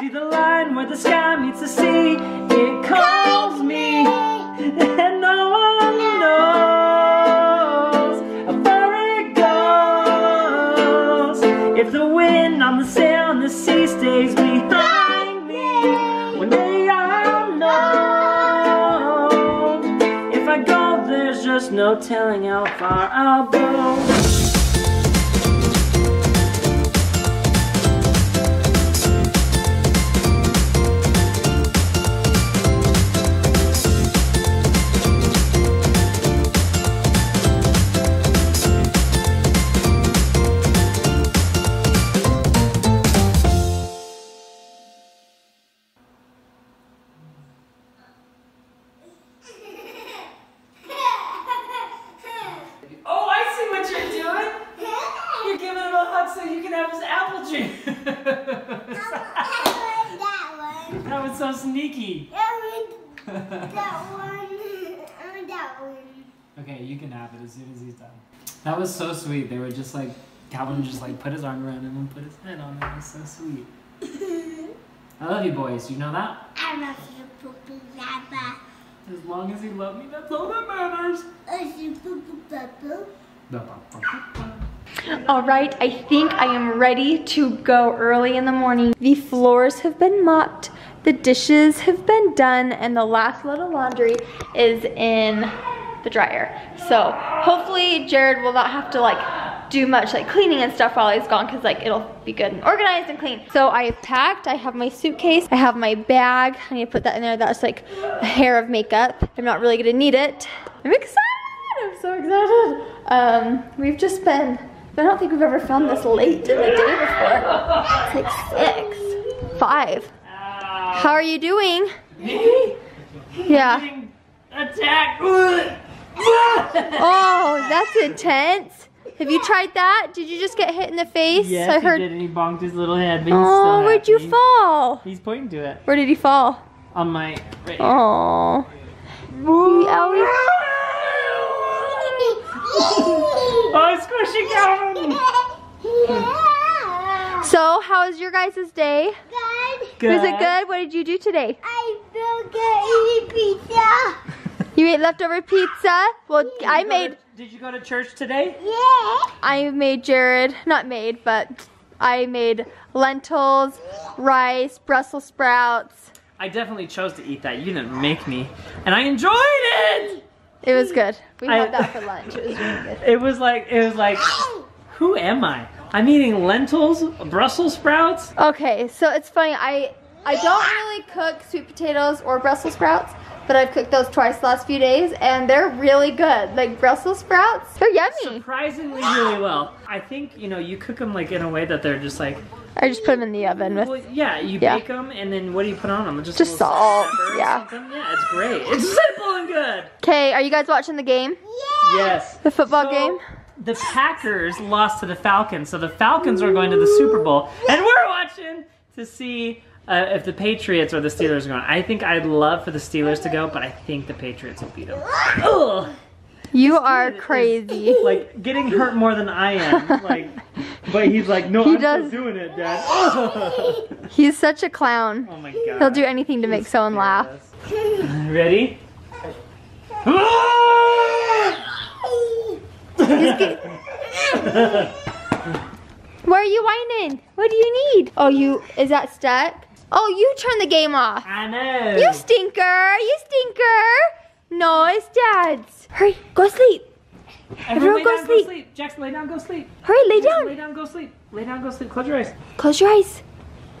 See the line where the sky meets the sea. It calls me, and no one knows how far it goes. If the wind on the sail on the sea stays behind me, one day I'll know. If I go, there's just no telling how far I'll go. Uh, okay, you can have it as soon as he's done. That was so sweet. They were just like, Calvin just like put his arm around him and put his head on him. It was so sweet. I love you boys. You know that? I love you, Poopy Papa. As long as you love me, that's all that matters. All right, I think I am ready to go early in the morning. The floors have been mopped, the dishes have been done, and the last of laundry is in the dryer. So hopefully Jared will not have to like do much like cleaning and stuff while he's gone because like it'll be good and organized and clean. So I packed, I have my suitcase, I have my bag. I need to put that in there. That's like a hair of makeup. I'm not really gonna need it. I'm excited, I'm so excited. Um, we've just been, I don't think we've ever filmed this late in the day before. It's like six, five. How are you doing? Me? Yeah. Attack. Oh, that's intense. Have you tried that? Did you just get hit in the face? Yes, I heard. he did, and he bonked his little head, but he's Oh, still where'd you fall? He's pointing to it Where did he fall? on my. Right here. Oh. Ellie. Oh, squishy Calvin. So, how was your guys' day? Good. Was it good? What did you do today? I will get eating pizza. You ate leftover pizza? Well, I Did you go made to- Did you go to church today? Yeah. I made Jared, not made, but I made lentils, rice, Brussels sprouts. I definitely chose to eat that. You didn't make me, and I enjoyed it. It was good. We I- had that for lunch. It was really good. It was like it was like, who am I? I'm eating lentils, Brussels sprouts. Okay, so it's funny. I I don't really cook sweet potatoes or Brussels sprouts, but I've cooked those twice the last few days, and they're really good. Like Brussels sprouts, they're yummy. Surprisingly, really well. I think you know you cook them like in a way that they're just like, I just put them in the oven with. well, yeah, you Yeah. bake them, and then what do you put on them? Just, Just salt, yeah. Yeah, it's great. It's simple and good. Okay, are you guys watching the game? Yes. The football So, game? The Packers lost to the Falcons, so the Falcons are going to the Super Bowl, and we're watching to see uh, if the Patriots or the Steelers are going. I think I'd love for the Steelers to go, but I think the Patriots will beat them. Ugh. You are crazy. Like getting hurt more than I am. Like, but he's like, no, He I'm does- still doing it, Dad. He's such a clown. oh my god. He'll do anything to make someone laugh. Ready? Where are you whining? What do you need? Oh, you, is that stuck? Oh, you turn the game off. I know. You stinker, you stinker. No, it's dad's. Hurry, go sleep. Everyone, everyone go down, sleep. Go sleep. Jackson, lay down, go sleep. Hurry, lay Jackson, lay down. down, go sleep. Lay down, go sleep. Close your eyes. Close your eyes.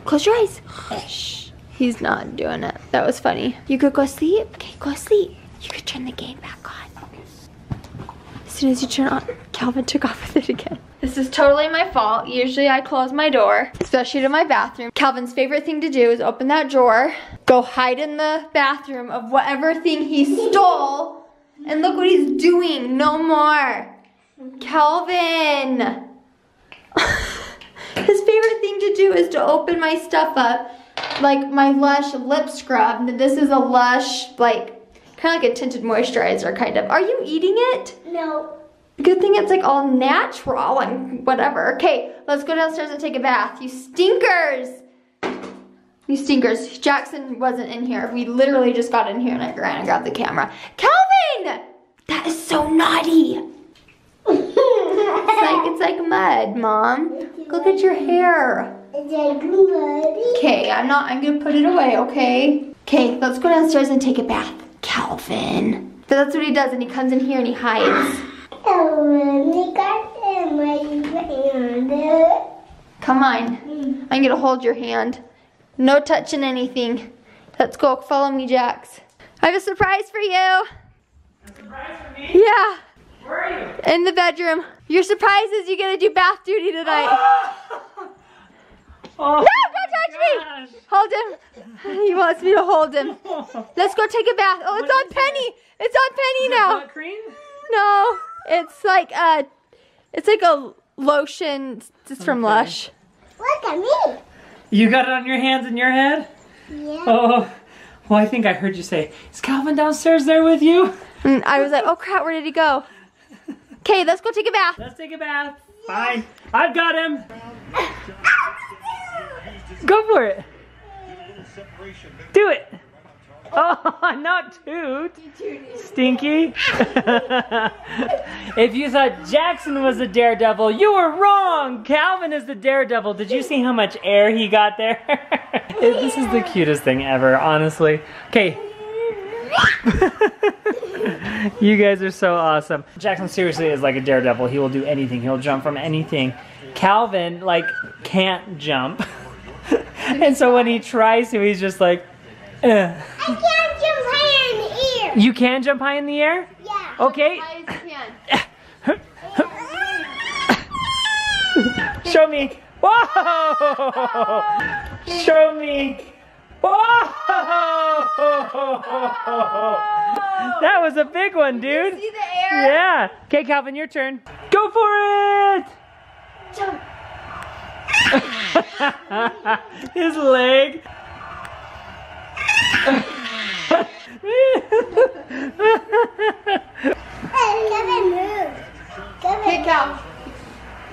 Close your eyes. Shh. He's not doing it. That was funny. You could go sleep. Okay, go sleep. You could turn the game back on. As soon as you turn on, Calvin took off with it again. This is totally my fault. Usually I close my door, especially to my bathroom. Calvin's favorite thing to do is open that drawer, go hide in the bathroom of whatever thing he stole, and look what he's doing. No more. Calvin. His favorite thing to do is to open my stuff up, like my Lush lip scrub. This is a Lush, like, kind of like a tinted moisturizer, kind of. Are you eating it? No. Good thing it's like all natural and whatever. Okay, let's go downstairs and take a bath. You stinkers! You stinkers. Jackson wasn't in here. We literally just got in here and I ran and grabbed the camera. Calvin! That is so naughty. It's like it's like mud, Mom. Look at your hair. It's like muddy. Okay, I'm not I'm gonna put it away, okay? Okay, let's go downstairs and take a bath. Calvin. But that's what he does and he comes in here and he hides. Oh, I got my hand. Come on. I'm gonna hold your hand. No touching anything. Let's go. Follow me, Jax. I have a surprise for you. Surprise for me? Yeah, Where are you? in the bedroom. Your surprise is you get to do bath duty tonight. Oh, No, don't touch me. Hold him. He wants me to hold him. Let's go take a bath. Oh, it's What on is Penny. It's on Penny now. Butt cream? No, it's like a, it's like a lotion. It's from Okay. Lush. Look at me. You got it on your hands and your head? Yeah. Oh, well, I think I heard you say, is Calvin downstairs there with you? And I was like, oh crap, where did he go? Okay, let's go take a bath. Let's take a bath. Fine. I've got him. Ah! Go for it. Do it. Oh, not toot. Stinky. if you thought Jackson was the daredevil, you were wrong. Calvin is the daredevil. Did you see how much air he got there? this is the cutest thing ever, honestly. Okay. you guys are so awesome. Jackson seriously is like a daredevil. He will do anything. He'll jump from anything. Calvin like can't jump. and so when he tries to, he's just like, Ugh. I can't jump high in the air. You can jump high in the air? Yeah. Okay. Show me. Whoa! Show me. Whoa! That was a big one, dude. See the air? Yeah. Okay, Calvin, your turn. Go for it. Jump. His leg. Hey, Kevin, move. Kevin. Okay, Cal.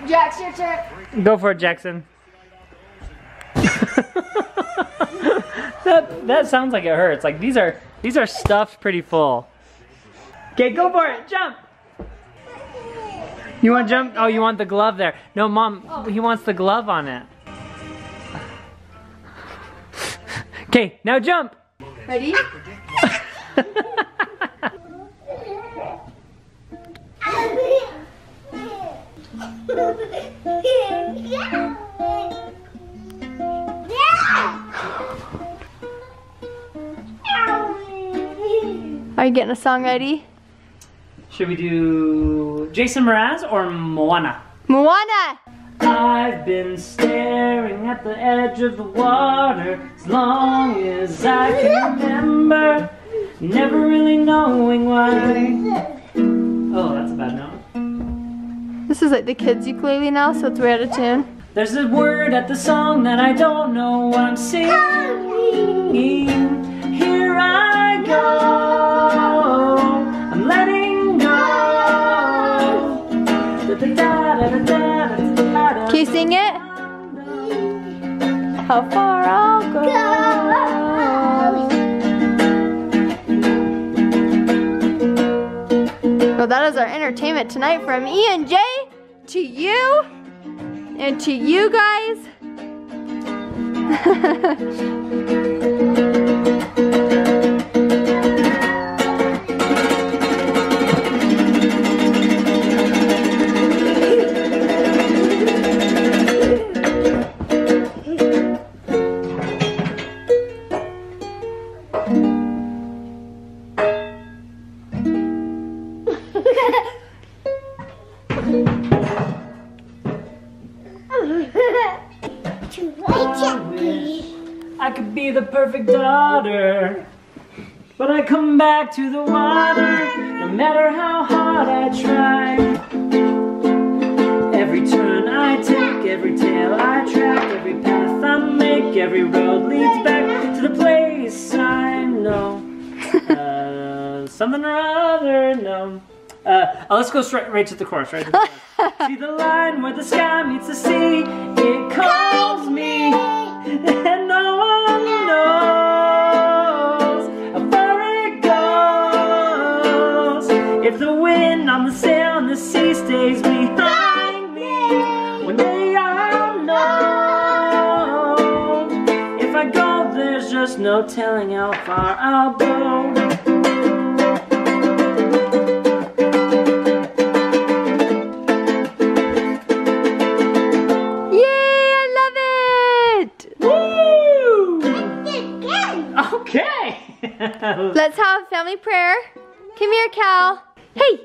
Jax, your turn. Go for it, Jackson. that that sounds like it hurts. Like these are these are stuffed pretty full. Okay, go for it. Jump. You want jump? Oh, you want the glove there? No, mom. He wants the glove on it. Okay, now jump. Ready? Are you getting a song ready? Should we do Jason Mraz or Moana? Moana! I've been staring at the edge of the water as long as I can remember, never really knowing why. Oh, that's a bad note. This is like the kids' ukulele now, so it's way out of tune. There's a word at the song that I don't know what I'm singing. How far I'll go. Well, that is our entertainment tonight from E and J to you and to you guys. perfect daughter. But I come back to the water no matter how hard I try. Every turn I take, every tail I track, every path I make, every road leads back to the place I know. Uh, something or other, no. Uh, oh, let's go straight right to the chorus, right? To the chorus. See the line where the sky meets the sea. It calls me, no telling how far I'll go. Yay, I love it! Woo! Okay. Let's have a family prayer. Come here, Cal. Hey,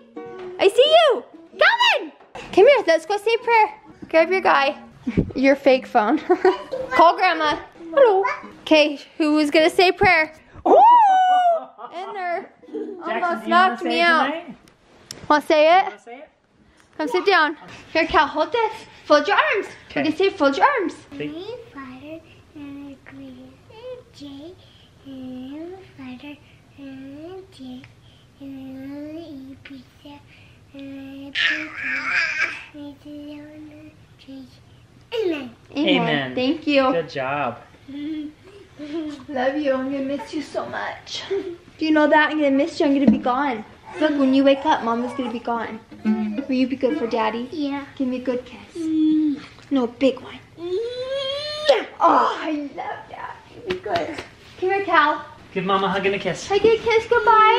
I see you. Calvin! Come here, let's go say prayer. Grab your guy. Your fake phone. Call grandma. Hello. Okay, who's gonna say prayer? In there. Jackson, Almost do knocked me out. tonight? Wanna say it? Wanna say it? Come sit down. Here, Cal, hold this. Fold your arms. Okay. You can say fold your arms. My father and green J and father and J and eat pizza and pizza and. Amen. Amen. Thank you. Good job. I love you. I'm gonna miss you so much. Do you know that? I'm gonna miss you. I'm gonna be gone. Look, when you wake up, Mama's gonna be gone. Will you be good for Daddy? Yeah. Give me a good kiss. No, a big one. Oh, I love that. Be good. Come here, Cal. Give mama a hug and a kiss. Can I get a kiss goodbye?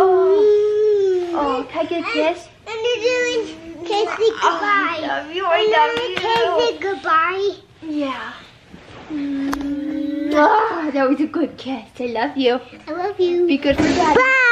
Oh, oh, can I get a kiss? And you're doing kissing Oh, I goodbye. love you. I love you. Kissing goodbye. Yeah. Mm. Ah, that was a good kiss. I love you. I love you. Be good for Daddy. Bye.